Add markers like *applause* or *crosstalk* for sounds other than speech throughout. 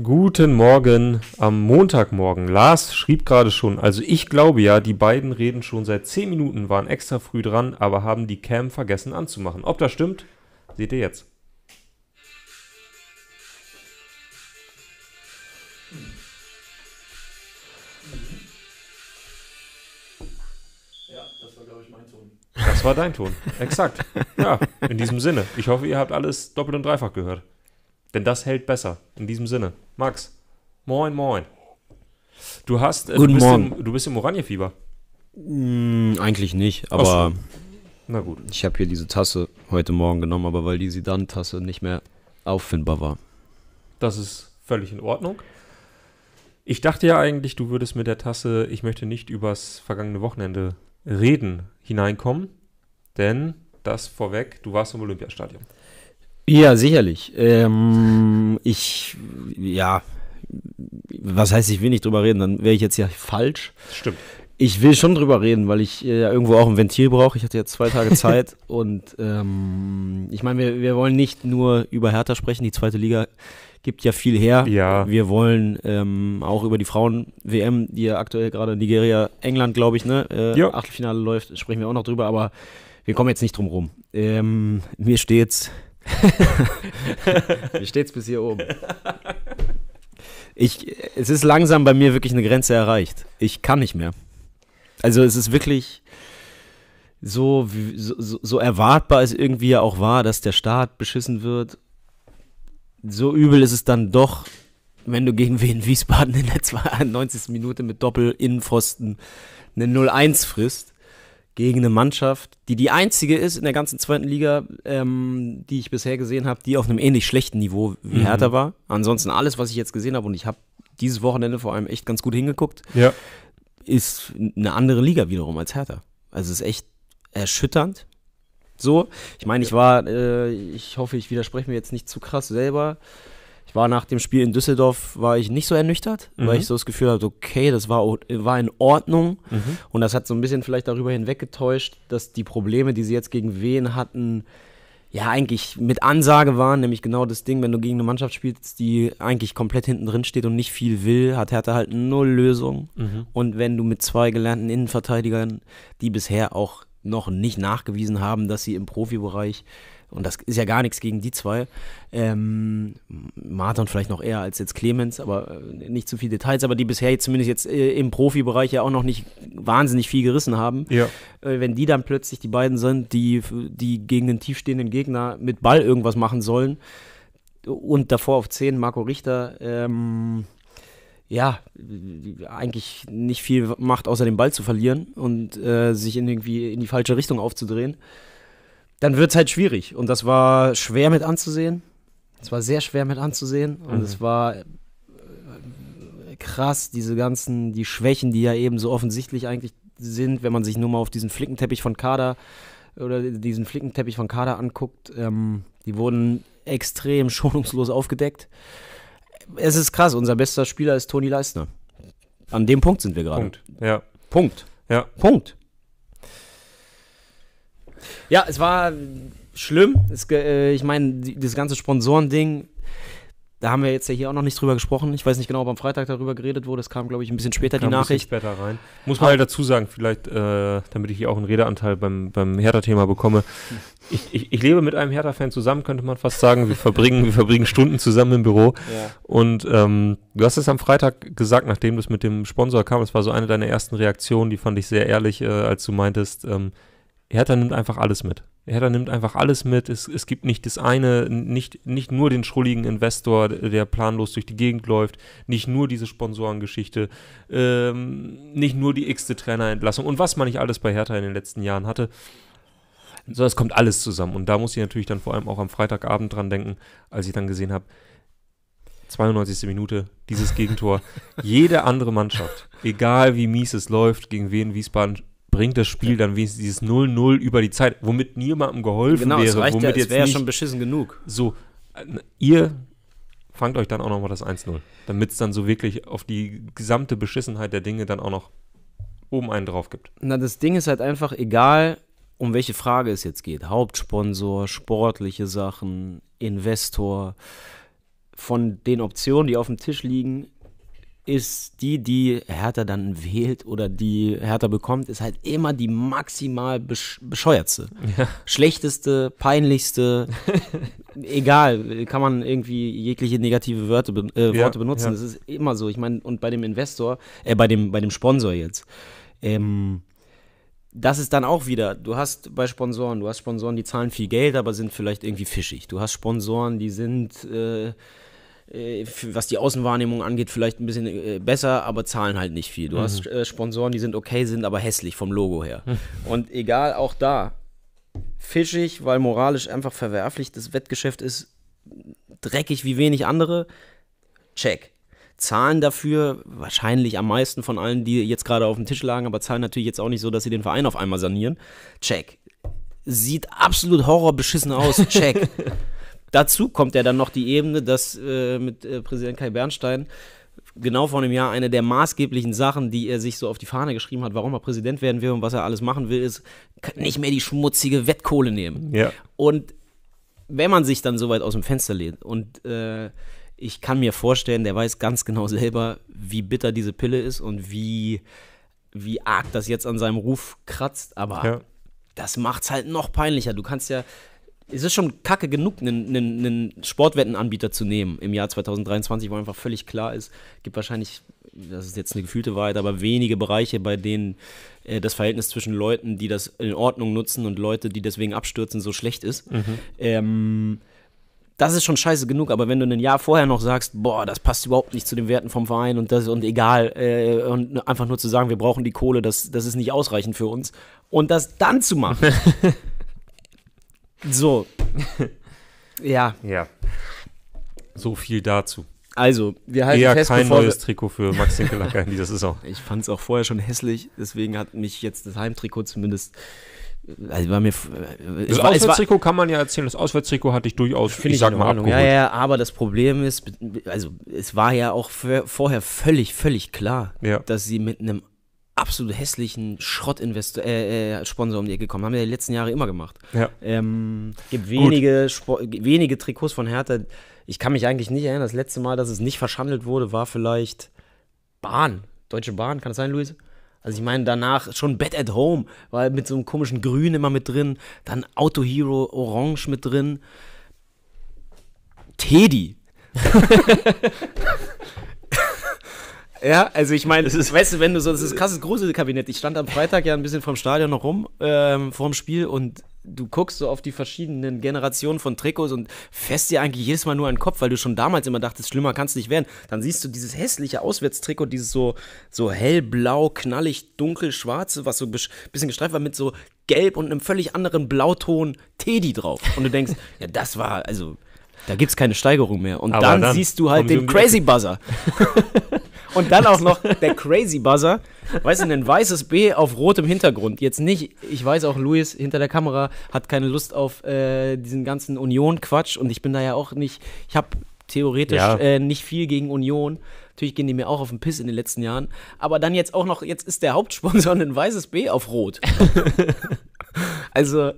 Guten Morgen am Montagmorgen. Lars schrieb gerade schon, also ich glaube ja, die beiden reden schon seit 10 Minuten, waren extra früh dran, aber haben die Cam vergessen anzumachen. Ob das stimmt, seht ihr jetzt. Ja, das war, glaube ich, mein Ton. Das war dein Ton. Exakt. Ja, in diesem Sinne. Ich hoffe, ihr habt alles doppelt und dreifach gehört. Denn das hält besser. In diesem Sinne. Max, moin, moin. Du hast, äh, Guten du, bist Morgen. Im, du bist im Oranje-Fieber. Mm, eigentlich nicht, aber Na gut. ich habe hier diese Tasse heute Morgen genommen, aber weil die Sidan-Tasse nicht mehr auffindbar war. Das ist völlig in Ordnung. Ich dachte ja eigentlich, du würdest mit der Tasse, ich möchte nicht übers vergangene Wochenende reden, hineinkommen. Denn das vorweg, du warst im Olympiastadion. Ja, sicherlich. Ähm, ich, ja, was heißt, ich will nicht drüber reden, dann wäre ich jetzt ja falsch. Stimmt. Ich will schon drüber reden, weil ich äh, ja irgendwo auch ein Ventil brauche. Ich hatte jetzt zwei Tage Zeit *laughs* und ähm, ich meine, wir, wir wollen nicht nur über Hertha sprechen. Die zweite Liga gibt ja viel her. Ja. Wir wollen ähm, auch über die Frauen-WM, die ja aktuell gerade Nigeria, England, glaube ich, ne? Äh, Ja. Achtelfinale läuft, sprechen wir auch noch drüber, aber wir kommen jetzt nicht drum rum. Ähm, mir steht's. *laughs* mir steht's bis hier oben. Ich, es ist langsam bei mir wirklich eine Grenze erreicht. Ich kann nicht mehr. Also es ist wirklich so, wie- so, so, erwartbar es irgendwie ja auch war, dass der Start beschissen wird. So übel ist es dann doch, wenn du gegen Wien Wiesbaden in der 92. *laughs* Minute mit Doppel-Innenpfosten eine 0-1 frisst. Gegen eine Mannschaft, die die einzige ist in der ganzen zweiten Liga, ähm, die ich bisher gesehen habe, die auf einem ähnlich schlechten Niveau wie Mhm. Hertha war. Ansonsten alles, was ich jetzt gesehen habe, und ich habe dieses Wochenende vor allem echt ganz gut hingeguckt, Ja. ist eine andere Liga wiederum als Hertha. Also es ist echt erschütternd. So, ich meine, ich war, äh, ich hoffe, ich widerspreche mir jetzt nicht zu krass selber. Ich war nach dem Spiel in Düsseldorf, war ich nicht so ernüchtert, Mhm. weil ich so das Gefühl hatte, okay, das war, war in Ordnung. Mhm. Und das hat so ein bisschen vielleicht darüber hinweggetäuscht, dass die Probleme, die sie jetzt gegen Wen hatten, ja eigentlich mit Ansage waren, nämlich genau das Ding, wenn du gegen eine Mannschaft spielst, die eigentlich komplett hinten drin steht und nicht viel will, hat Hertha halt null Lösung. Mhm. Und wenn du mit zwei gelernten Innenverteidigern, die bisher auch noch nicht nachgewiesen haben, dass sie im Profibereich, und das ist ja gar nichts gegen die zwei, ähm, Martin vielleicht noch eher als jetzt Clemens, aber äh, nicht zu viele Details, aber die bisher jetzt zumindest jetzt äh, im Profibereich ja auch noch nicht wahnsinnig viel gerissen haben, Ja. äh, wenn die dann plötzlich die beiden sind, die, die gegen den tiefstehenden Gegner mit Ball irgendwas machen sollen und davor auf 10 Marco Richter, ähm, ja, eigentlich nicht viel macht, außer den Ball zu verlieren und äh, sich in irgendwie in die falsche Richtung aufzudrehen, dann wird es halt schwierig. Und das war schwer mit anzusehen. Es war sehr schwer mit anzusehen. Und Mhm. es war äh, krass, diese ganzen, die Schwächen, die ja eben so offensichtlich eigentlich sind, wenn man sich nur mal auf diesen Flickenteppich von Kader oder diesen Flickenteppich von Kader anguckt, ähm, die wurden extrem *laughs* schonungslos aufgedeckt. Es ist krass, unser bester Spieler ist Toni Leistner. An dem Punkt sind wir gerade. Punkt. Ja. Punkt. Ja. Punkt. Ja, es war schlimm. Es, äh, ich meine, die- das ganze Sponsorending, da haben wir jetzt ja hier auch noch nicht drüber gesprochen. Ich weiß nicht genau, ob am Freitag darüber geredet wurde. Es kam, glaube ich, ein bisschen später Kam die ein bisschen Nachricht. später rein. Muss man halt dazu sagen, vielleicht, äh, damit ich hier auch einen Redeanteil beim, beim Hertha-Thema bekomme. Ich, ich, ich lebe mit einem Hertha-Fan zusammen, könnte man fast sagen. Wir verbringen, wir verbringen Stunden zusammen im Büro. Und ähm, du hast es am Freitag gesagt, nachdem das mit dem Sponsor kam, das war so eine deiner ersten Reaktionen, die fand ich sehr ehrlich, äh, als du meintest, ähm, Hertha nimmt einfach alles mit. Hertha nimmt einfach alles mit. Es, es gibt nicht das eine, nicht, nicht nur den schrulligen Investor, der planlos durch die Gegend läuft, nicht nur diese Sponsorengeschichte, ähm, nicht nur die x-te Trainerentlassung und was man nicht alles bei Hertha in den letzten Jahren hatte. So, es kommt alles zusammen. Und da muss ich natürlich dann vor allem auch am Freitagabend dran denken, als ich dann gesehen habe, 92. Minute, dieses Gegentor. *laughs* Jede andere Mannschaft, egal wie mies es läuft, gegen wen Wiesbaden bringt das Spiel dann wenigstens dieses 0-0 über die Zeit, womit niemandem geholfen Genau, wäre, reicht ja, es jetzt wäre ja schon beschissen genug. so, äh, ihr fangt euch dann auch nochmal das 1-0, damit es dann so wirklich auf die gesamte Beschissenheit der Dinge dann auch noch oben einen drauf gibt. Na, das Ding ist halt einfach, egal um welche Frage es jetzt geht, Hauptsponsor, sportliche Sachen, Investor, von den Optionen, die auf dem Tisch liegen, ist die, die Hertha dann wählt oder die Hertha bekommt, ist halt immer die maximal besch bescheuertste. Ja. Schlechteste, peinlichste, *laughs* egal, kann man irgendwie jegliche negative Wörter, äh, Ja, Worte benutzen. ja. Das ist immer so. Ich meine, und bei dem Investor, äh, bei dem, bei dem Sponsor jetzt, ähm, das ist dann auch wieder, du hast bei Sponsoren, du hast Sponsoren, die zahlen viel Geld, aber sind vielleicht irgendwie fischig. Du hast Sponsoren, die sind, äh, äh, was die Außenwahrnehmung angeht, vielleicht ein bisschen äh, besser, aber zahlen halt nicht viel. Du hast äh, Sponsoren, die sind okay, sind aber hässlich vom Logo her. Und egal, auch da, fischig, weil moralisch einfach verwerflich, das Wettgeschäft ist dreckig wie wenig andere, check. Zahlen dafür wahrscheinlich am meisten von allen, die jetzt gerade auf dem Tisch lagen, aber zahlen natürlich jetzt auch nicht so, dass sie den Verein auf einmal sanieren. Check. Sieht absolut horrorbeschissen aus. Check. *laughs* Dazu kommt ja dann noch die Ebene, dass äh, mit äh, Präsident Kai Bernstein genau vor einem Jahr eine der maßgeblichen Sachen, die er sich so auf die Fahne geschrieben hat, warum er Präsident werden will und was er alles machen will, ist nicht mehr die schmutzige Wettkohle nehmen. Ja. Und wenn man sich dann so weit aus dem Fenster lehnt und äh, ich kann mir vorstellen, der weiß ganz genau selber, wie bitter diese Pille ist und wie, wie arg das jetzt an seinem Ruf kratzt, aber Ja. das macht's halt noch peinlicher. Du kannst ja, es ist schon kacke genug, einen, einen, einen Sportwettenanbieter zu nehmen im Jahr 2023, wo einfach völlig klar ist, gibt wahrscheinlich, das ist jetzt eine gefühlte Wahrheit, aber wenige Bereiche, bei denen äh, das Verhältnis zwischen Leuten, die das in Ordnung nutzen und Leute, die deswegen abstürzen, so schlecht ist. Ähm, das ist schon scheiße genug, aber wenn du ein Jahr vorher noch sagst, boah, das passt überhaupt nicht zu den Werten vom Verein und das und egal, äh, und einfach nur zu sagen, wir brauchen die Kohle, das, das ist nicht ausreichend für uns. Und das dann zu machen. *laughs* so. *laughs* Ja, Ja. So viel dazu. also, wir halten Eher fest, kein neues Trikot für Max Sinkelacker in dieser Saison. *laughs* Ich fand es auch vorher schon hässlich, deswegen hat mich jetzt das Heimtrikot zumindest. Also war mir. äh, Das war, es war, Auswärtstrikot kann man ja erzählen. Das Auswärtstrikot hatte ich durchaus, Finde ich sag mal, abgeholt. Ja, ja, aber das Problem ist, also es war ja auch für, vorher völlig, völlig klar, Ja. dass sie mit einem absolut hässlichen Schrottinvestor, äh, äh, Sponsor um die Ecke kommen. Haben wir die letzten Jahre immer gemacht. Ja. Ähm, gibt wenige, wenige Trikots von Hertha. Ich kann mich eigentlich nicht erinnern. Das letzte Mal, dass es nicht verschandelt wurde, war vielleicht Bahn. Deutsche Bahn, kann das sein, Luis? Also ich meine, danach schon Bed at Home, war mit so einem komischen Grün immer mit drin. Dann Auto Hero Orange mit drin. Teddy. *laughs* *laughs* ja, also ich meine, weißt du, wenn du so, das ist krasses Gruselkabinett. Ich stand am Freitag ja ein bisschen vom Stadion noch rum, ähm, vorm Spiel und du guckst so auf die verschiedenen Generationen von Trikots und fährst dir eigentlich jedes Mal nur einen Kopf, weil du schon damals immer dachtest, schlimmer kann es nicht werden. Dann siehst du dieses hässliche Auswärtstrikot, dieses so, so hellblau, knallig, dunkel, schwarze, was so ein bisschen gestreift war mit so gelb und einem völlig anderen Blauton Teddy drauf. Und du denkst, *laughs* ja, das war, also, da gibt's keine Steigerung mehr. Und dann, dann siehst du halt den Crazy Buzzer. *laughs* Und dann auch noch der Crazy Buzzer. Weißt du, ein weißes B auf rotem Hintergrund. Jetzt nicht, ich weiß auch, Luis hinter der Kamera hat keine Lust auf äh, diesen ganzen Union-Quatsch und ich bin da ja auch nicht, ich habe theoretisch Ja. äh, nicht viel gegen Union. Natürlich gehen die mir auch auf den Piss in den letzten Jahren. Aber dann jetzt auch noch, jetzt ist der Hauptsponsor ein weißes B auf rot. *laughs* also,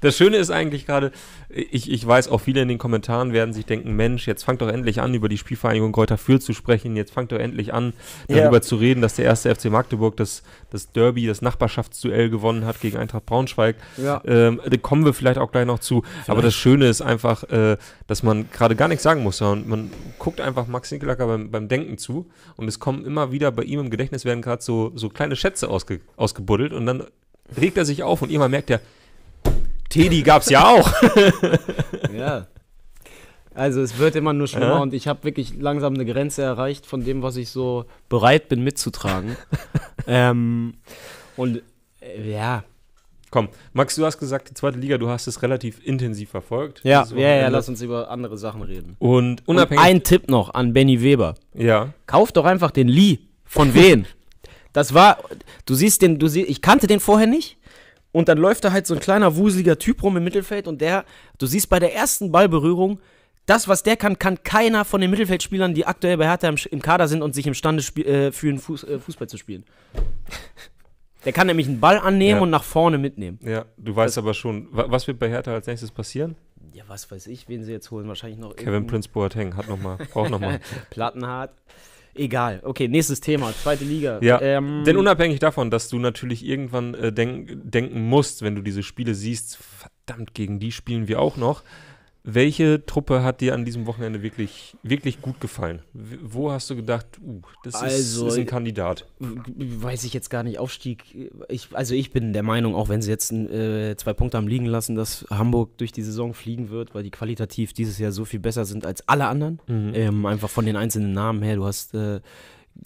Das Schöne ist eigentlich gerade, ich, ich weiß, auch viele in den Kommentaren werden sich denken, Mensch, jetzt fangt doch endlich an, über die Spielvereinigung Kräuter Fürth zu sprechen, jetzt fangt doch endlich an, Ja. darüber zu reden, dass der erste FC Magdeburg das, das Derby, das Nachbarschaftsduell gewonnen hat gegen Eintracht Braunschweig. Ja. Ähm, da kommen wir vielleicht auch gleich noch zu. Aber das Schöne ist einfach, äh, dass man gerade gar nichts sagen muss, sondern man guckt einfach Max Ninkelacker beim, beim Denken zu und es kommen immer wieder bei ihm im Gedächtnis werden gerade so, so kleine Schätze ausge, ausgebuddelt und dann regt er sich auf und irgendwann merkt er, Teddy gab's ja auch. *laughs* Ja. Also es wird immer nur schlimmer Ja. und ich habe wirklich langsam eine Grenze erreicht von dem, was ich so bereit bin mitzutragen. *laughs* ähm, und äh, ja, Komm, Max, du hast gesagt, die zweite Liga, du hast es relativ intensiv verfolgt. ja, ja, ja, lass uns über andere Sachen reden. Und Und unabhängig. ein Tipp noch an Benny Weber. ja, Kauf doch einfach den Lee. Von *laughs* wen? Das war, du siehst den, du siehst, ich kannte den vorher nicht. Und dann läuft da halt so ein kleiner wuseliger Typ rum im Mittelfeld und der, du siehst bei der ersten Ballberührung, das, was der kann, kann keiner von den Mittelfeldspielern, die aktuell bei Hertha im, im Kader sind und sich imstande äh, fühlen, Fuß, äh, Fußball zu spielen. Der kann nämlich einen Ball annehmen Ja. und nach vorne mitnehmen. ja, du weißt aber schon, wa was wird bei Hertha als nächstes passieren? ja, was weiß ich, wen sie jetzt holen. Wahrscheinlich noch Kevin Prince Boateng hat noch mal, braucht noch mal. *laughs* Plattenhart. Egal. Okay, nächstes Thema. Zweite Liga. Ja, Ähm, Denn unabhängig davon, dass du natürlich irgendwann äh, denk, denken musst, wenn du diese Spiele siehst, verdammt, gegen die spielen wir auch noch. Welche Truppe hat dir an diesem Wochenende wirklich, wirklich gut gefallen? Wo hast du gedacht, uh, das ist, Also, ist ein Kandidat? weiß ich jetzt gar nicht, Aufstieg. Ich, also ich bin der Meinung, auch wenn sie jetzt äh, zwei Punkte haben liegen lassen, dass Hamburg durch die Saison fliegen wird, weil die qualitativ dieses Jahr so viel besser sind als alle anderen. Mhm. Ähm, einfach von den einzelnen Namen her. Du hast äh,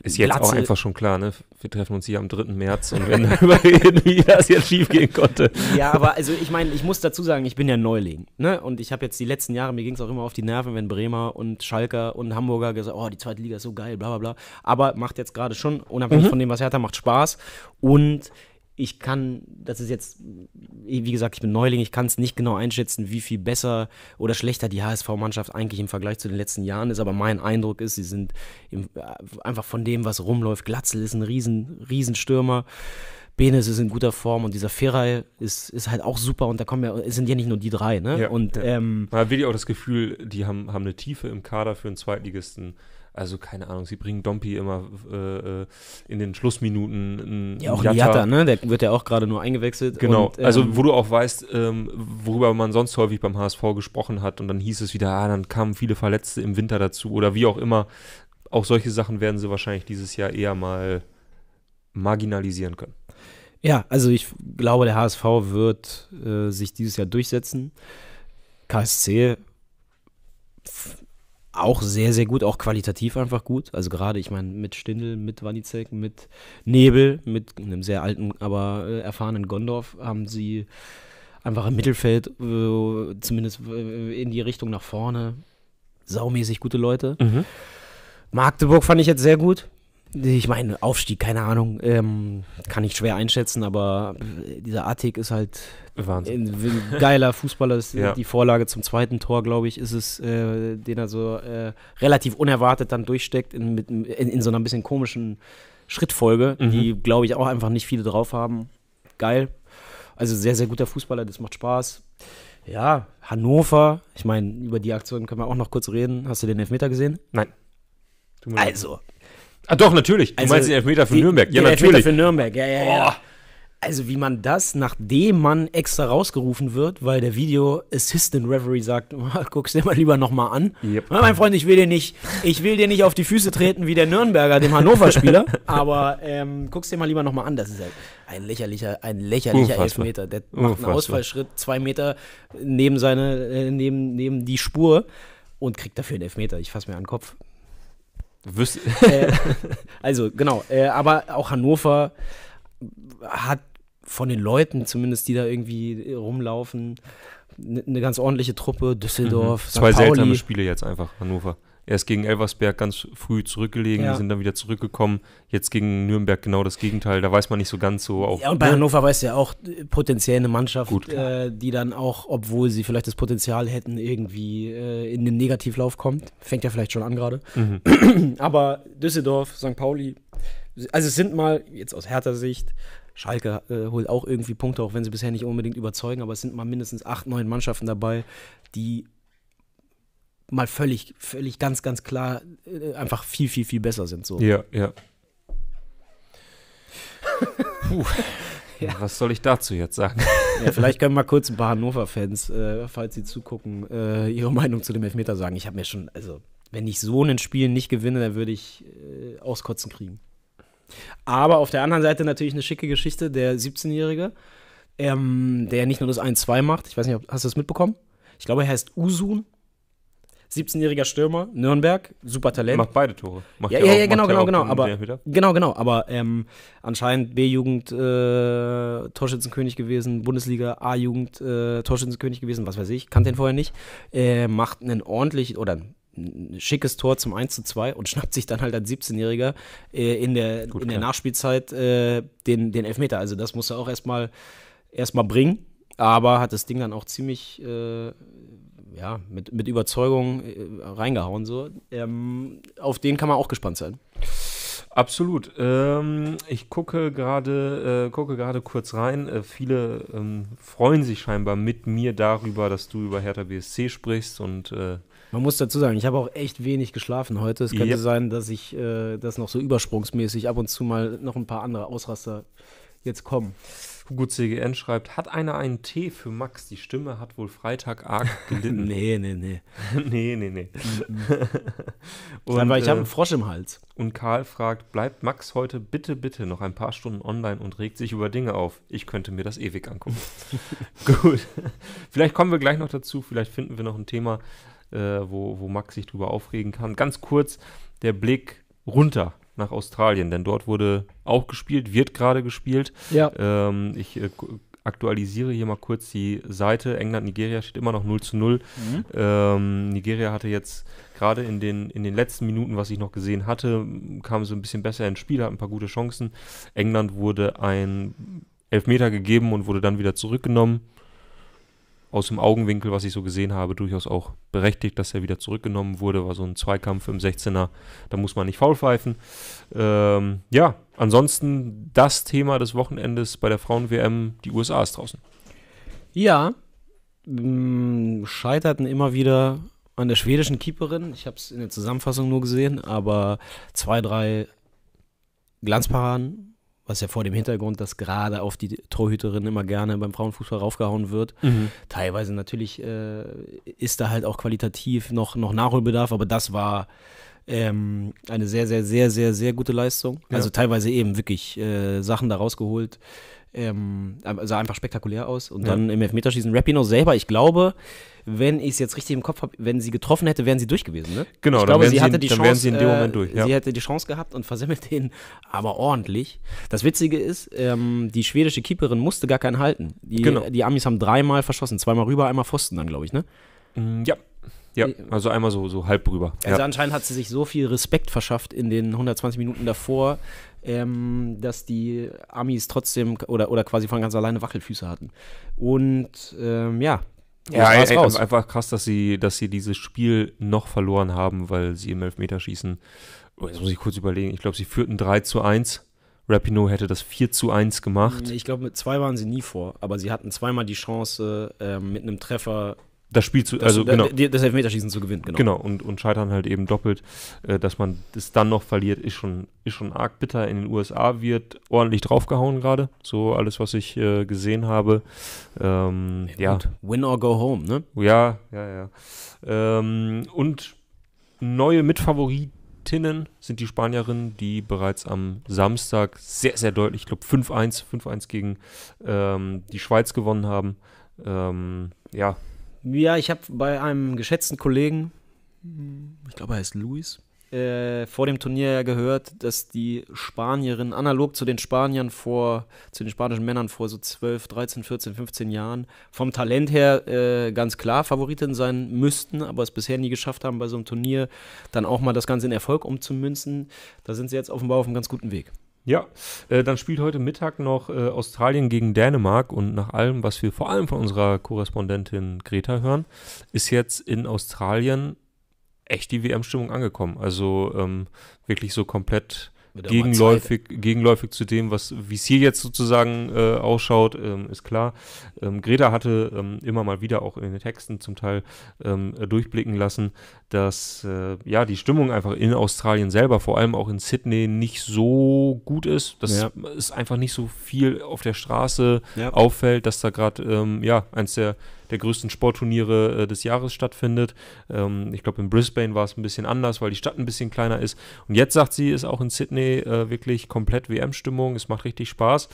Ist jetzt auch Glatze- einfach schon klar, ne? Wir treffen uns hier am 3. März und werden *laughs* darüber reden, wie das jetzt schief gehen konnte. Ja, aber also ich meine, ich muss dazu sagen, ich bin ja Neuling. Ne? Und ich habe jetzt die letzten Jahre, mir ging es auch immer auf die Nerven, wenn Bremer und Schalker und Hamburger gesagt oh, die zweite Liga ist so geil, bla bla bla. Aber macht jetzt gerade schon, unabhängig von dem, was Hertha macht, Spaß. Und ich kann, das ist jetzt, wie gesagt, ich bin Neuling, ich kann es nicht genau einschätzen, wie viel besser oder schlechter die HSV-Mannschaft eigentlich im Vergleich zu den letzten Jahren ist. Aber mein Eindruck ist, sie sind im, einfach von dem, was rumläuft. Glatzel ist ein riesen, riesen Stürmer. Benes ist in guter Form und dieser Feray ist, ist halt auch super und da kommen ja, es sind ja nicht nur die drei, ne? Ja, und ja. ähm, Man hat wirklich auch das Gefühl, die haben, haben eine Tiefe im Kader für einen Zweitligisten. Also keine Ahnung, sie bringen Dompi immer äh, äh, in den Schlussminuten. ja auch Jatta. Jatta, ne? Der wird ja auch gerade nur eingewechselt. Genau, und, ähm, also wo du auch weißt, ähm, worüber man sonst häufig beim HSV gesprochen hat und dann hieß es wieder, ah, dann kamen viele Verletzte im Winter dazu oder wie auch immer. Auch solche Sachen werden sie wahrscheinlich dieses Jahr eher mal marginalisieren können. Ja, also ich glaube, der HSV wird äh, sich dieses Jahr durchsetzen. KSC auch sehr, sehr gut, auch qualitativ einfach gut. Also gerade, ich meine, mit Stindl, mit Wanizek, mit Nebel, mit einem sehr alten, aber äh, erfahrenen Gondorf haben sie einfach im Mittelfeld, äh, zumindest äh, in die Richtung nach vorne, saumäßig gute Leute. Magdeburg fand ich jetzt sehr gut. Ich meine, Aufstieg, keine Ahnung, ähm, kann ich schwer einschätzen, aber dieser Attic ist halt Wahnsinn. ein, geiler Fußballer. Ist Ja. Die Vorlage zum zweiten Tor, glaube ich, ist es, äh, den er so äh, relativ unerwartet dann durchsteckt in, mit, in, in so einer ein bisschen komischen Schrittfolge, Mhm. die, glaube ich, auch einfach nicht viele drauf haben. Geil. Also sehr, sehr guter Fußballer, das macht Spaß. Ja, Hannover, ich meine, über die Aktion können wir auch noch kurz reden. Hast du den Elfmeter gesehen? Leid. Also, Ah, doch, natürlich. Du Also, meinst den Elfmeter für die- Nürnberg. Ja, den Elfmeter natürlich. für Nürnberg, ja, ja, ja. Boah. Also wie man das, nachdem man extra rausgerufen wird, weil der Video Assistant Referee sagt, guck's dir mal lieber nochmal an. Yep. Ja, mein Freund, ich will dir nicht, ich will dir nicht auf die Füße treten wie der Nürnberger, dem Hannover-Spieler, *laughs* aber ähm, guck's dir mal lieber nochmal an. Das ist halt ein lächerlicher, ein lächerlicher Unfassbar. Elfmeter. Der macht Unfassbar. einen Ausfallschritt zwei Meter neben seine, äh, neben, neben die Spur und kriegt dafür einen Elfmeter. Ich fass mir an den Kopf. Äh, *laughs* also genau, äh, aber auch Hannover hat von den Leuten, zumindest die da irgendwie rumlaufen, eine ne ganz ordentliche Truppe. Düsseldorf, St. Mhm. Zwei seltsame Pauli. Spiele jetzt einfach, Hannover. Erst gegen Elversberg ganz früh zurückgelegen, Ja. sind dann wieder zurückgekommen. Jetzt gegen Nürnberg genau das Gegenteil. Da weiß man nicht so ganz so auch. Ja, und bei Hannover weiß ja auch äh, potenziell eine Mannschaft, Gut, äh, die dann auch, obwohl sie vielleicht das Potenzial hätten, irgendwie äh, in den Negativlauf kommt. Fängt ja vielleicht schon an gerade. Mhm. *clears throat* Aber Düsseldorf, St. Pauli, also es sind mal, jetzt aus härter Sicht, Schalke äh, holt auch irgendwie Punkte, auch wenn sie bisher nicht unbedingt überzeugen, aber es sind mal mindestens acht, neun Mannschaften dabei, die mal völlig, völlig ganz, ganz klar äh, einfach viel, viel, viel besser sind. So. Ja, ja. *laughs* Puh. Ja. Was soll ich dazu jetzt sagen? Ja, vielleicht können mal kurz ein paar Hannover-Fans, äh, falls sie zugucken, äh, ihre Meinung zu dem Elfmeter sagen. Ich habe mir schon, also, wenn ich so ein Spiel nicht gewinne, dann würde ich äh, auskotzen kriegen. Aber auf der anderen Seite natürlich eine schicke Geschichte, der 17-Jährige, ähm, der nicht nur das 1-2 macht. Ich weiß nicht, ob, hast du das mitbekommen? Ich glaube, er heißt Usun. 17-jähriger Stürmer, Nürnberg, super Talent. Macht beide Tore. Macht Ja, ja, auch- ja, genau, genau, genau. Aber, genau, genau. Aber ähm, anscheinend B-Jugend äh, Torschützenkönig gewesen, Bundesliga A-Jugend äh, Torschützenkönig gewesen, was weiß ich, kannte den vorher nicht. Äh, macht einen ordentlich oder ein schickes Tor zum 1 zu 2 und schnappt sich dann halt als 17-Jähriger äh, in, der, Gut, in der. Nachspielzeit äh, den, den Elfmeter. Also das muss er auch erstmal erstmal bringen, aber hat das Ding dann auch ziemlich äh, ja, mit, mit Überzeugung äh, reingehauen. So. Ähm, auf den kann man auch gespannt sein. Absolut. Ähm, ich gucke gerade äh, gucke gerade kurz rein. Äh, viele ähm, freuen sich scheinbar mit mir darüber, dass du über Hertha BSC sprichst und äh, Man muss dazu sagen, ich habe auch echt wenig geschlafen heute. Es könnte Ja. sein, dass ich äh, das noch so übersprungsmäßig ab und zu mal noch ein paar andere Ausraster jetzt kommen. Hugo CGN schreibt, hat einer einen Tee für Max? Die Stimme hat wohl Freitag arg *laughs* gelitten. nee, nee, nee. *laughs* nee, nee, nee. *laughs* Und, weil ich äh, habe einen Frosch im Hals. Und Karl fragt, bleibt Max heute bitte, bitte noch ein paar Stunden online und regt sich über Dinge auf? Ich könnte mir das ewig angucken. Gut. Vielleicht kommen wir gleich noch dazu. Vielleicht finden wir noch ein Thema, äh, wo, wo Max sich drüber aufregen kann. Ganz kurz der Blick runter nach Australien, denn dort wurde auch gespielt, wird gerade gespielt. Ja. Ähm, ich äh, aktualisiere hier mal kurz die Seite. England-Nigeria steht immer noch 0 zu 0. Ähm, Nigeria hatte jetzt gerade in den, in den letzten Minuten, was ich noch gesehen hatte, kam so ein bisschen besser ins Spiel, hat ein paar gute Chancen. England wurde ein Elfmeter gegeben und wurde dann wieder zurückgenommen. Aus dem Augenwinkel, was ich so gesehen habe, durchaus auch berechtigt, dass er wieder zurückgenommen wurde. War so ein Zweikampf im 16er, da muss man nicht faul pfeifen. Ähm, ja, ansonsten das Thema des Wochenendes bei der Frauen-WM, die USA ist draußen. Ja, mh, scheiterten immer wieder an der schwedischen Keeperin. Ich habe es in der Zusammenfassung nur gesehen, aber zwei, drei Glanzparaden, was ja vor dem Hintergrund, dass gerade auf die Torhüterin immer gerne beim Frauenfußball raufgehauen wird. Teilweise natürlich äh, ist da halt auch qualitativ noch, noch Nachholbedarf, aber das war ähm, eine sehr, sehr, sehr, sehr, sehr gute Leistung. Ja. Also teilweise eben wirklich äh, Sachen da rausgeholt. Ähm, sah einfach spektakulär aus. Und Ja. dann im Elfmeterschießen Rapino selber, ich glaube, wenn ich es jetzt richtig im Kopf habe, wenn sie getroffen hätte, wären sie durch gewesen, ne? Genau, ich dann glaube, wären sie sie hatte in- die Chance. wären sie in dem äh, Moment durch, ja. Sie hätte die Chance gehabt und versemmelt den aber ordentlich. Das Witzige ist, ähm, die schwedische Keeperin musste gar keinen halten. Die, Genau. die Amis haben dreimal verschossen, zweimal rüber, einmal Pfosten dann, glaube ich, ne? Mm, Ja. Ja, also einmal so, so halb rüber. Also ja. anscheinend hat sie sich so viel Respekt verschafft in den 120 Minuten davor, ähm, dass die Amis trotzdem oder, oder quasi von ganz alleine Wackelfüße hatten. Und ähm, ja, Ja, ey, raus. einfach krass, dass sie, dass sie dieses Spiel noch verloren haben, weil sie im Elfmeterschießen, oh, jetzt muss ich kurz überlegen, ich glaube, sie führten 3 zu 1. Rapino hätte das 4 zu 1 gemacht. Ich glaube, mit zwei waren sie nie vor, aber sie hatten zweimal die Chance, ähm, mit einem Treffer Das Spiel zu, das, also genau. die- das Elfmeterschießen zu gewinnen. Genau. Genau, und, und scheitern halt eben doppelt. Äh, dass man das dann noch verliert, ist schon, ist schon arg bitter. In den USA wird ordentlich draufgehauen gerade. So alles, was ich äh, gesehen habe. Ähm, ja, Gut. Win or go home, ne? ja, ja, ja. Ähm, und neue Mitfavoritinnen sind die Spanierinnen, die bereits am Samstag sehr, sehr deutlich, ich glaube 5-1, 5-1 gegen ähm, die Schweiz gewonnen haben. Ähm, ja, Ja, ich habe bei einem geschätzten Kollegen, ich glaube, er heißt Luis, äh, vor dem Turnier ja gehört, dass die Spanierinnen analog zu den Spaniern vor, zu den spanischen Männern vor so 12, 13, 14, 15 Jahren vom Talent her äh, ganz klar Favoritin sein müssten, aber es bisher nie geschafft haben, bei so einem Turnier dann auch mal das Ganze in Erfolg umzumünzen. Da sind sie jetzt offenbar auf einem ganz guten Weg. Ja, äh, dann spielt heute Mittag noch äh, Australien gegen Dänemark und nach allem, was wir vor allem von unserer Korrespondentin Greta hören, ist jetzt in Australien echt die WM-Stimmung angekommen. Also ähm, wirklich so komplett gegenläufig, gegenläufig zu dem, was wie es hier jetzt sozusagen äh, ausschaut, ähm, ist klar. Ähm, Greta hatte ähm, immer mal wieder auch in den Texten zum Teil ähm, äh, durchblicken lassen, dass äh, ja die Stimmung einfach in Australien selber, vor allem auch in Sydney, nicht so gut ist. Das Ja. ist einfach nicht so viel auf der Straße Ja. auffällt, dass da gerade ähm, ja eins der der größten Sportturniere äh, des Jahres stattfindet. Ähm, ich glaube, in Brisbane war es ein bisschen anders, weil die Stadt ein bisschen kleiner ist. Und jetzt sagt sie, ist auch in Sydney äh, wirklich komplett WM-Stimmung. Es macht richtig Spaß.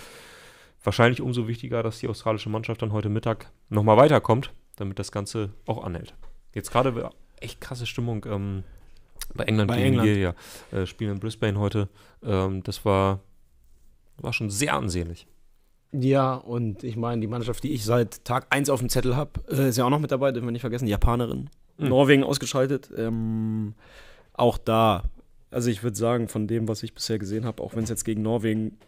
Wahrscheinlich umso wichtiger, dass die australische Mannschaft dann heute Mittag nochmal weiterkommt, damit das Ganze auch anhält. Jetzt gerade echt krasse Stimmung ähm, bei England Bei gegen England. Nigeria. Äh, Spielen in Brisbane heute. Ähm, das war, war schon sehr ansehnlich. Ja, und ich meine, die Mannschaft, die ich seit Tag 1 auf dem Zettel habe, äh, ist ja auch noch mit dabei, dürfen wir nicht vergessen, Japanerin. Mhm. Norwegen ausgeschaltet. Ähm, auch da, also ich würde sagen, von dem, was ich bisher gesehen habe, auch wenn es jetzt gegen Norwegen,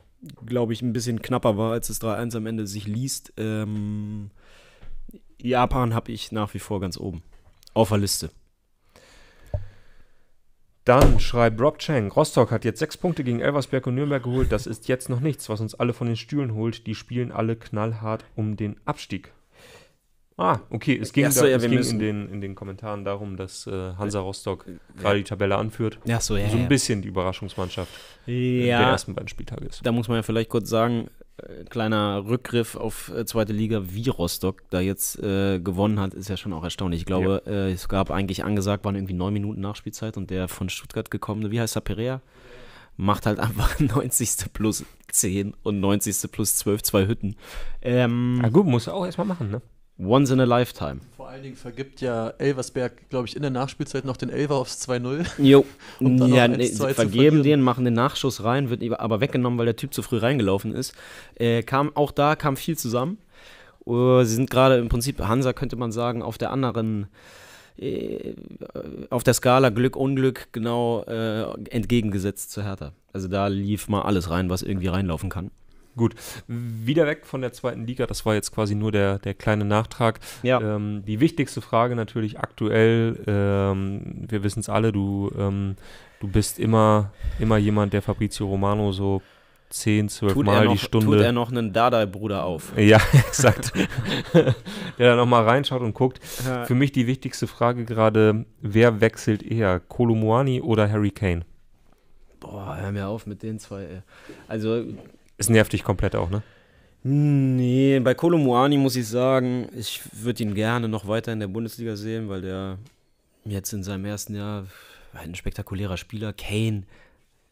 glaube ich, ein bisschen knapper war, als es 3-1 am Ende sich liest, ähm, Japan habe ich nach wie vor ganz oben. Auf der Liste. Dann schreibt Rob Chang, Rostock hat jetzt sechs Punkte gegen Elversberg und Nürnberg geholt. Das ist jetzt noch nichts, was uns alle von den Stühlen holt. Die spielen alle knallhart um den Abstieg. Ah, okay, es ging, Ach so, da, ja, es ging in, den, in den Kommentaren darum, dass äh, Hansa Rostock gerade die Tabelle anführt. Ja, so, ja. so ein ja. bisschen die Überraschungsmannschaft der ja, ersten beiden Spieltage ist. da muss man ja vielleicht kurz sagen, kleiner Rückgriff auf äh, zweite Liga, wie Rostock da jetzt äh, gewonnen hat, ist ja schon auch erstaunlich. Ich glaube, äh, es gab eigentlich angesagt, waren irgendwie neun Minuten Nachspielzeit und der von Stuttgart gekommene, wie heißt er, Perea, macht halt einfach *laughs* 90. plus 10 und 90. plus 12, zwei Hütten. Ähm, Ja gut, muss er auch erstmal machen, ne? Once in a lifetime. Vor allen Dingen vergibt ja Elversberg, glaube ich, in der Nachspielzeit noch den Elfer aufs 2-0. Jo, *laughs* Um dann noch ja, 1-2 nee, vergeben den, machen den Nachschuss rein, wird aber weggenommen, weil der Typ zu früh reingelaufen ist. Äh, kam, auch da kam viel zusammen. Uh, sie sind gerade im Prinzip, Hansa könnte man sagen, auf der anderen, äh, auf der Skala Glück, Unglück genau äh, entgegengesetzt zu Hertha. Also da lief mal alles rein, was irgendwie reinlaufen kann. Gut, wieder weg von der zweiten Liga, das war jetzt quasi nur der, der kleine Nachtrag. Ja. Ähm, die wichtigste Frage natürlich aktuell, ähm, wir wissen es alle, du, ähm, du bist immer, immer jemand, der Fabrizio Romano so 10, 12 Tut, Mal noch, die Stunde. tut er noch einen Dardai-Bruder auf. ja, *laughs* exakt. der da nochmal reinschaut und guckt. Für mich die wichtigste Frage gerade, wer wechselt eher, Kolomuani oder Harry Kane? Boah, hör mir auf mit den zwei. Ey. Also Es nervt dich komplett auch, ne? Nee, bei Kolomuani muss ich sagen, ich würde ihn gerne noch weiter in der Bundesliga sehen, weil der jetzt in seinem ersten Jahr ein spektakulärer Spieler. Kane,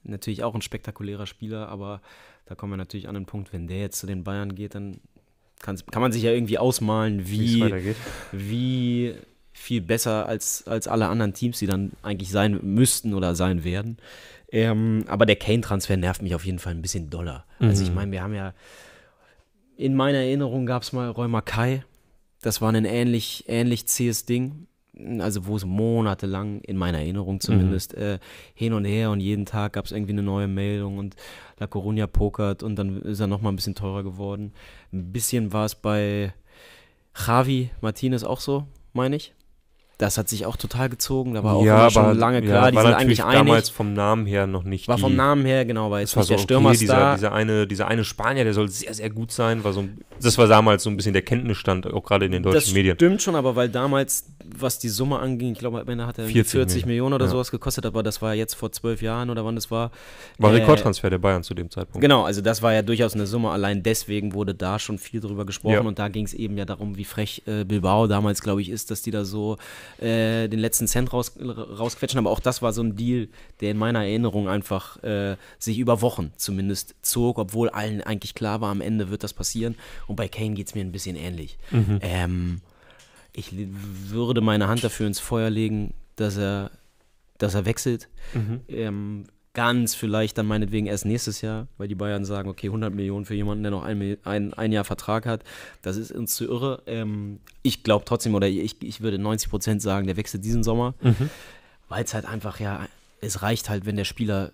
natürlich auch ein spektakulärer Spieler, aber da kommen wir natürlich an den Punkt, wenn der jetzt zu den Bayern geht, dann kann man sich ja irgendwie ausmalen, Wie wie viel besser als, als alle anderen Teams, die dann eigentlich sein müssten oder sein werden. Ähm, aber der Kane-Transfer nervt mich auf jeden Fall ein bisschen doller. Also ich Mhm. meine, wir haben ja in meiner Erinnerung gab es mal Räumer Kai. Das war ein ähnlich, ähnlich zähes Ding. Also wo es monatelang, in meiner Erinnerung zumindest, äh, hin und her und jeden Tag gab es irgendwie eine neue Meldung und La Coruña pokert und dann ist er nochmal ein bisschen teurer geworden. Ein bisschen war es bei Javi Martinez auch so, meine ich. Das hat sich auch total gezogen. Da war auch immer schon lange klar, ja, die war sind eigentlich einig. damals vom Namen her noch nicht War die, vom Namen her, genau, war Das jetzt war so der okay, Stürmerstar. dieser, dieser, eine, dieser eine Spanier, der soll sehr, sehr gut sein. War so, das war damals so ein bisschen der Kenntnisstand, auch gerade in den deutschen das Medien. stimmt schon, aber weil damals, was die Summe anging, ich glaube, am Ende hat er 40 40, 40 Millionen oder Ja. sowas gekostet, aber das war jetzt vor zwölf Jahren oder wann das war. War äh, Rekordtransfer der Bayern zu dem Zeitpunkt. Genau, also das war ja durchaus eine Summe. Allein deswegen wurde da schon viel drüber gesprochen Ja. und da ging es eben ja darum, wie frech äh, Bilbao damals, glaube ich, ist, dass die da so äh, den letzten Cent raus, rausquetschen. Aber auch das war so ein Deal, der in meiner Erinnerung einfach äh, sich über Wochen zumindest zog, obwohl allen eigentlich klar war, am Ende wird das passieren. Und bei Kane geht es mir ein bisschen ähnlich. Mhm. Ähm, ich würde meine Hand dafür ins Feuer legen, dass er, dass er wechselt. Mhm. Ähm, ganz vielleicht dann meinetwegen erst nächstes Jahr, weil die Bayern sagen, okay, 100 Millionen für jemanden, der noch ein, ein, ein Jahr Vertrag hat, das ist uns zu irre. Ähm, ich glaube trotzdem, oder ich, ich würde 90 Prozent sagen, der wechselt diesen Sommer, Mhm. weil es halt einfach, ja, es reicht halt, wenn der Spieler,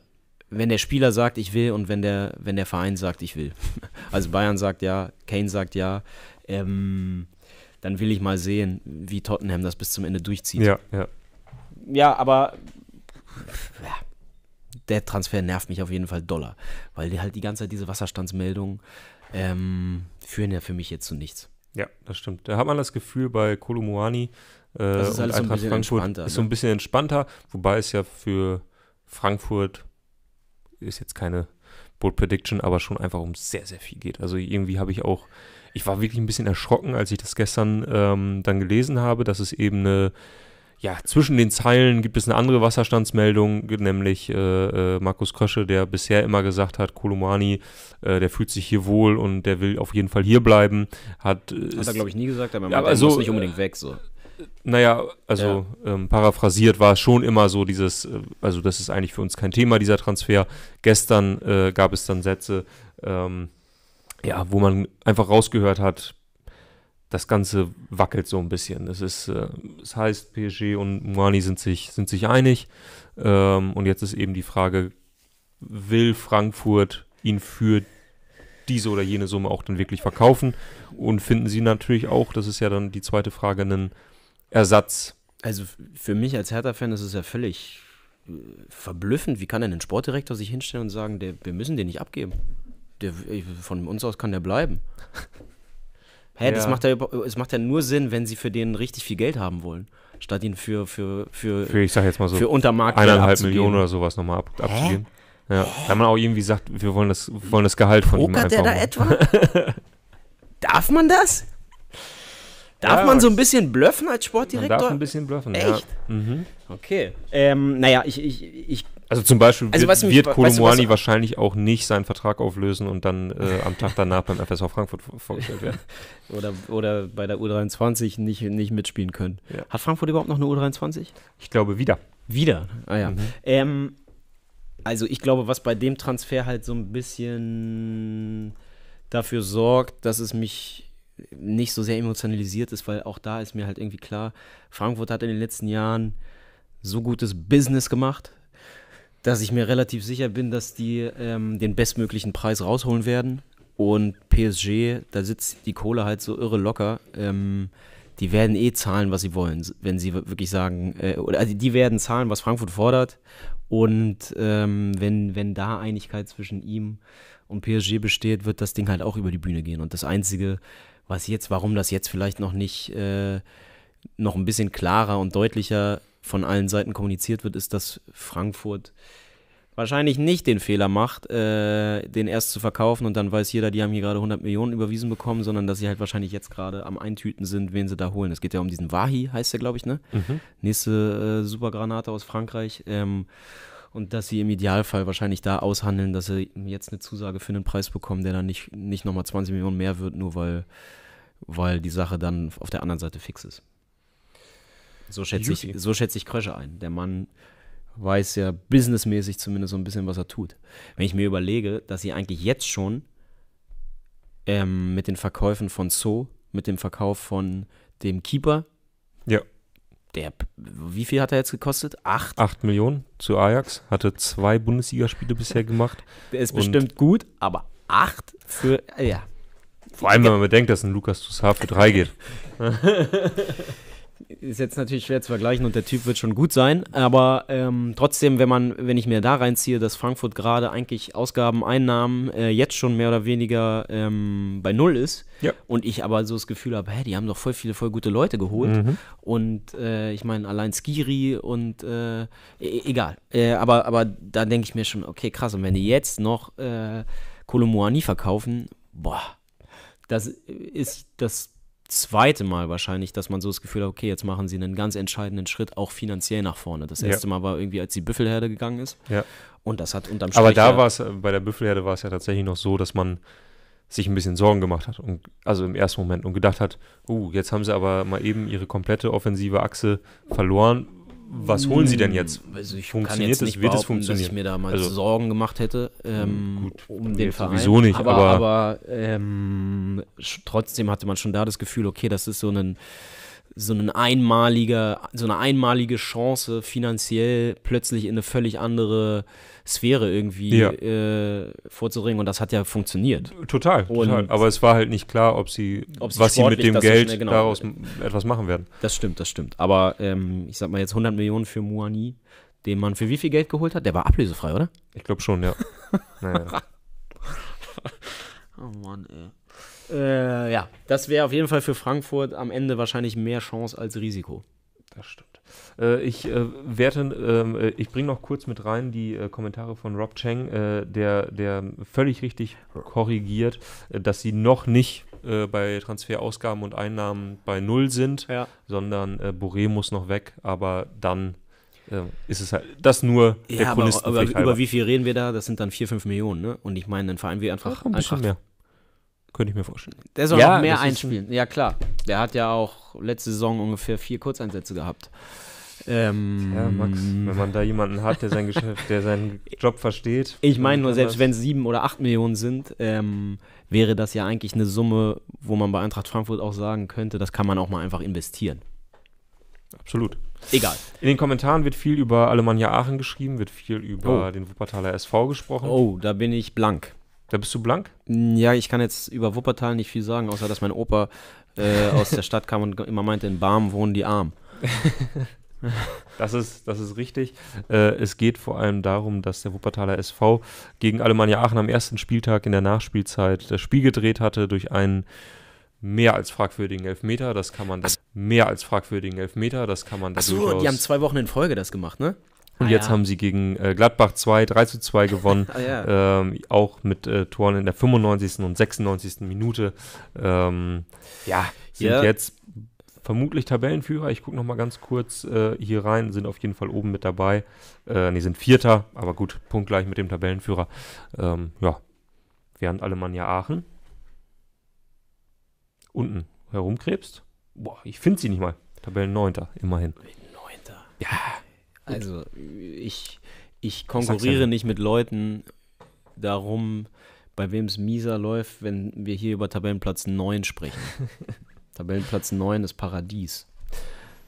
wenn der Spieler sagt, ich will und wenn der, wenn der Verein sagt, ich will. *laughs* Also Bayern sagt ja, Kane sagt ja, ähm, dann will ich mal sehen, wie Tottenham das bis zum Ende durchzieht. Ja, ja. Ja, aber ja, der Transfer nervt mich auf jeden Fall doller, weil die halt die ganze Zeit diese Wasserstandsmeldungen ähm, führen ja für mich jetzt zu nichts. Ja, das stimmt. Da hat man das Gefühl bei Kolomuani äh, Das ist und alles so ein Eintracht bisschen Frankfurt entspannter, ist so ein ne? bisschen entspannter, wobei es ja für Frankfurt ist jetzt keine Bold Prediction, aber schon einfach um sehr, sehr viel geht. Also irgendwie habe ich auch, ich war wirklich ein bisschen erschrocken, als ich das gestern ähm, dann gelesen habe, dass es eben eine, ja, zwischen den Zeilen gibt es eine andere Wasserstandsmeldung, nämlich äh, äh, Markus Krösche, der bisher immer gesagt hat, Kolomani, äh, der fühlt sich hier wohl und der will auf jeden Fall hier bleiben. Hat, äh, Hat ist- er, glaube ich, nie gesagt, aber, Ja, ja, aber er so, muss nicht unbedingt weg. So. naja, also ähm, paraphrasiert war es schon immer so dieses, äh, also das ist eigentlich für uns kein Thema, dieser Transfer. Gestern äh, gab es dann Sätze, ähm, ja, wo man einfach rausgehört hat, das Ganze wackelt so ein bisschen. Es ist, äh, es heißt, PSG und Moani sind sich, sind sich einig. Ähm, und jetzt ist eben die Frage, will Frankfurt ihn für diese oder jene Summe auch dann wirklich verkaufen? Und finden sie natürlich auch, das ist ja dann die zweite Frage, einen Ersatz. Also für mich als Hertha-Fan ist es ja völlig äh, verblüffend. Wie kann denn ein Sportdirektor sich hinstellen und sagen, der, wir müssen den nicht abgeben? Der, von uns aus kann der bleiben. *laughs* Hä, das, Ja. macht ja, es macht ja nur Sinn, wenn sie für den richtig viel Geld haben wollen, statt ihn für, für, für, Für, ich sag jetzt mal so, für Untermarkt eineinhalb Millionen oder sowas nochmal ab, abzugeben. Ja, weil man auch irgendwie sagt, wir wollen das, wollen das Gehalt von ihm Pokert einfach der da etwa? *laughs* Darf man das? Darf Ja, man so ein bisschen blöffen als Man Sportdirektor? darf ein bisschen bluffen, Echt? ja. Mhm. Okay. Ähm, naja, ich, ich, ich Also zum Beispiel Also wird, mich- wird Kolomoani wahrscheinlich auch nicht seinen Vertrag auflösen und dann äh, am Tag danach beim FSV Frankfurt vor- vorgestellt werden. *laughs* oder, oder bei der U23 nicht, nicht mitspielen können. Ja. Hat Frankfurt überhaupt noch eine U23? Ich glaube wieder. Wieder. Ah ja. Mhm. Ähm, also ich glaube, was bei dem Transfer halt so ein bisschen dafür sorgt, dass es mich nicht so sehr emotionalisiert ist, weil auch da ist mir halt irgendwie klar, Frankfurt hat in den letzten Jahren so gutes Business gemacht, dass ich mir relativ sicher bin, dass die ähm, den bestmöglichen Preis rausholen werden. Und PSG, da sitzt die Kohle halt so irre locker. Ähm, die werden eh zahlen, was sie wollen, wenn sie wir- wirklich sagen, äh, oder also die werden zahlen, was Frankfurt fordert. Und ähm, wenn, wenn da Einigkeit zwischen ihm und PSG besteht, wird das Ding halt auch über die Bühne gehen. Und das Einzige, was jetzt, warum das jetzt vielleicht noch nicht äh, noch ein bisschen klarer und deutlicher von allen Seiten kommuniziert wird, ist, dass Frankfurt wahrscheinlich nicht den Fehler macht, äh, den erst zu verkaufen und dann weiß jeder, die haben hier gerade 100 Millionen überwiesen bekommen, sondern dass sie halt wahrscheinlich jetzt gerade am Eintüten sind, wen sie da holen. Es geht ja um diesen Wahi, heißt der, glaube ich, ne? Mhm. Nächste äh, Supergranate aus Frankreich. Ähm, und dass sie im Idealfall wahrscheinlich da aushandeln, dass sie jetzt eine Zusage für einen Preis bekommen, der dann nicht, nicht nochmal 20 Millionen mehr wird, nur weil, weil die Sache dann auf der anderen Seite fix ist. So schätze ich, so schätze ich Krösche ein. Der Mann weiß ja businessmäßig zumindest so ein bisschen, was er tut. Wenn ich mir überlege, dass sie eigentlich jetzt schon ähm, mit den Verkäufen von So, mit dem Verkauf von dem Keeper, Ja. der, wie viel hat er jetzt gekostet? Acht? 8 Millionen zu Ajax, hatte zwei Bundesligaspiele bisher gemacht. Der ist bestimmt gut, aber acht für, ja. Vor allem, wenn man bedenkt, dass ein Lukas Toussaint für drei geht. *laughs* Ist jetzt natürlich schwer zu vergleichen und der Typ wird schon gut sein, aber ähm, trotzdem, wenn man, wenn ich mir da reinziehe, dass Frankfurt gerade eigentlich Ausgaben, Einnahmen äh, jetzt schon mehr oder weniger ähm, bei Null ist Ja. und ich aber so das Gefühl habe, hä, die haben doch voll viele, voll gute Leute geholt Mhm. und äh, ich meine allein Skiri und äh, e egal, äh, aber, aber da denke ich mir schon, okay krass und wenn die jetzt noch äh, Kolomoani verkaufen, boah, das ist das zweite Mal wahrscheinlich, dass man so das Gefühl hat, okay, jetzt machen sie einen ganz entscheidenden Schritt auch finanziell nach vorne. Das Ja. erste Mal war irgendwie, als die Büffelherde gegangen ist. Ja. Und das hat unterm Aber Strich da ja- war es, äh, bei der Büffelherde war es ja tatsächlich noch so, dass man sich ein bisschen Sorgen gemacht hat. Und, also im ersten Moment und gedacht hat, uh, jetzt haben sie aber mal eben ihre komplette offensive Achse verloren. Was holen sie denn jetzt? Also ich Funktioniert kann jetzt nicht Wird es behaupten, dass ich funktionieren? mir da mal Also- Sorgen gemacht hätte ähm, Gut, um den Verein. sowieso nicht, aber, aber- aber ähm, trotzdem hatte man schon da das Gefühl, okay, das ist so ein so ein einmaliger, so eine einmalige Chance, finanziell plötzlich in eine völlig andere Sphäre irgendwie Ja. äh, vorzudringen. Und das hat ja funktioniert. Total, total. Und- Aber es war halt nicht klar, ob sie, Ob sie was sie mit dem das so Geld schnell- genau. daraus etwas machen werden. Das stimmt, das stimmt. Aber ähm, ich sag mal jetzt 100 Millionen für Muani, den man für wie viel Geld geholt hat? Der war ablösefrei, oder? Ich glaube schon, ja. *laughs* naja. Oh Mann, ey. Äh, ja, das wäre auf jeden Fall für Frankfurt am Ende wahrscheinlich mehr Chance als Risiko. Das stimmt. Äh, ich äh, werte, ähm, äh, ich bringe noch kurz mit rein die äh, Kommentare von Rob Cheng, äh, der, der völlig richtig korrigiert, dass sie noch nicht bei Transferausgaben und Einnahmen bei Null sind, Ja. sondern äh, Boré muss noch weg, aber dann ist es halt, das nur der Ja, aber über, halber. wie viel reden wir da? Das sind dann 4, 5 Millionen, ne? Und ich meine, ein Verein wie einfach. Ach, ein bisschen einfach mehr. Könnte ich mir vorstellen. Der soll Ja, noch mehr einspielen. Ja, klar. Der hat ja auch letzte Saison ungefähr vier Kurzeinsätze gehabt. Ähm, Ja, Max, wenn man da jemanden hat, der sein Geschäft, der seinen Job versteht. Ich meine nur, selbst wenn es sieben oder acht Millionen sind, ähm, wäre das ja eigentlich eine Summe, wo man bei Eintracht Frankfurt auch sagen könnte, das kann man auch mal einfach investieren. Absolut. Egal. In den Kommentaren wird viel über Alemannia Aachen geschrieben, wird viel über Oh. den Wuppertaler SV gesprochen. Oh, da bin ich blank. Da bist du blank? Ja, ich kann jetzt über Wuppertal nicht viel sagen, außer dass mein Opa äh, *laughs* aus der Stadt kam und immer meinte, in Barm wohnen die Arm. *laughs* Das ist, das ist richtig. Äh, es geht vor allem darum, dass der Wuppertaler SV gegen Alemannia Aachen am ersten Spieltag in der Nachspielzeit das Spiel gedreht hatte durch einen mehr als fragwürdigen Elfmeter. Das kann man das mehr als fragwürdigen Elfmeter. Das kann man Achso, durchaus. die haben zwei Wochen in Folge das gemacht, ne? Und Ah, jetzt ja. haben sie gegen äh, Gladbach 2, 3 zu 2 gewonnen. *laughs* Ah, ja. ähm, auch mit äh, Toren in der 95. und 96. Minute. Ähm, ja, sind Ja. jetzt vermutlich Tabellenführer. Ich gucke noch mal ganz kurz äh, hier rein, sind auf jeden Fall oben mit dabei. Äh, nee, sind Vierter, aber gut, punktgleich mit dem Tabellenführer. Ähm, ja, während Alemannia Aachen unten herumkrebst. Boah, ich finde sie nicht mal. Tabellenneunter, immerhin. Neunter. Ja, Also, ich, ich konkurriere ja. nicht mit Leuten darum, bei wem es mieser läuft, wenn wir hier über Tabellenplatz 9 sprechen. *laughs* Tabellenplatz 9 ist Paradies.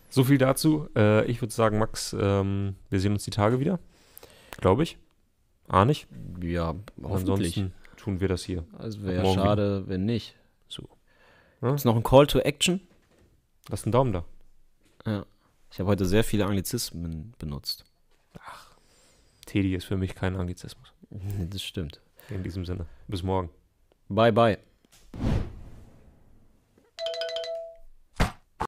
So viel dazu. Äh, ich würde sagen, Max, ähm, wir sehen uns die Tage wieder. Glaube ich. Ah, nicht? Ja, hoffentlich. Ansonsten tun wir das hier. Also wäre morgen schade, wenn nicht. So. Ja? Ist noch ein Call to Action? Lass einen Daumen da. Ja. Ich habe heute sehr viele Anglizismen benutzt. Teddy ist für mich kein Anglizismus. *laughs* Das stimmt. In diesem Sinne. Bis morgen. Bye, bye.